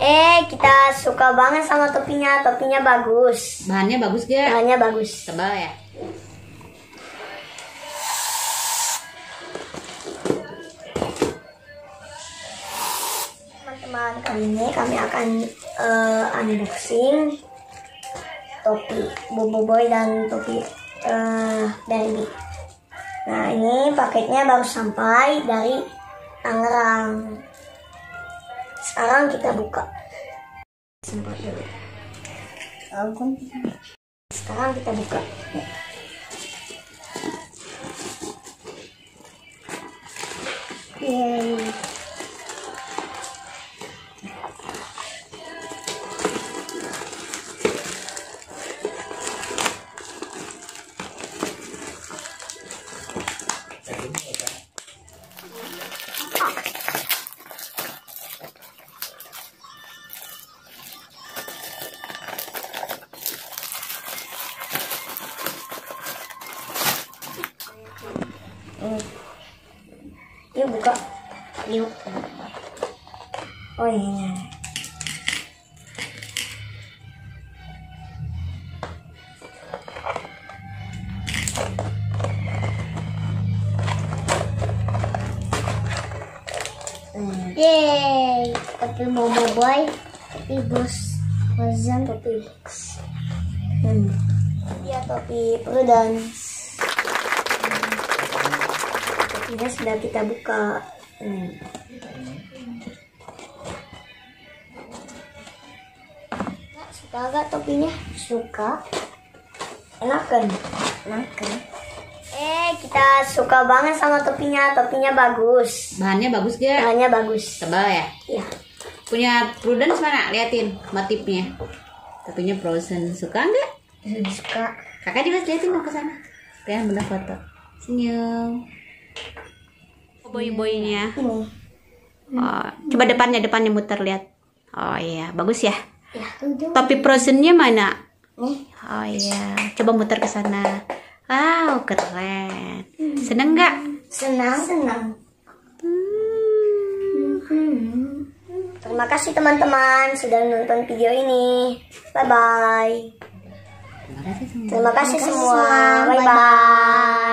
Eh, kita suka banget sama topinya. Topinya bagus. Bahannya bagus gak? Bahannya bagus. Tebal ya? Teman-teman, kali ini kami akan eh, unboxing topi Bobo Boy dan topi uh, Barbie. Nah, ini paketnya baru sampai dari Tangerang. Sekarang kita buka. Semprot dulu. Sekarang kita buka. Yeay. Hmm. Yuk buka. Yuk. Oh iya. Hmm. Yeay, tapi Bobo Boy, tapi bos Wazan Box. Hmm. Dia topi Prudence. Topinya sudah kita buka. Hmm. Kak, Suka gak topinya? Suka. Enak kan? Enak kan? Eh, kita suka banget sama topinya. Topinya bagus. Bahannya bagus gak? Bahannya bagus. Tebal ya? Iya. Punya Prudence mana? Liatin motifnya. Topinya frozen. Suka nggak? Suka. Kakak juga liatin dong ke sana. Kalian bener foto. Senyum. Boy-boynya. Ini. Oh, coba depannya, depannya muter lihat. Oh iya, bagus ya. Ya. Topi frozennya mana? Nih. Oh iya, coba muter ke sana. Wow, keren. Seneng nggak? Senang, senang. Hmm. Terima kasih teman-teman sudah nonton video ini. Bye bye. Terima kasih semua. Terima kasih semua. Bye bye. Bye bye.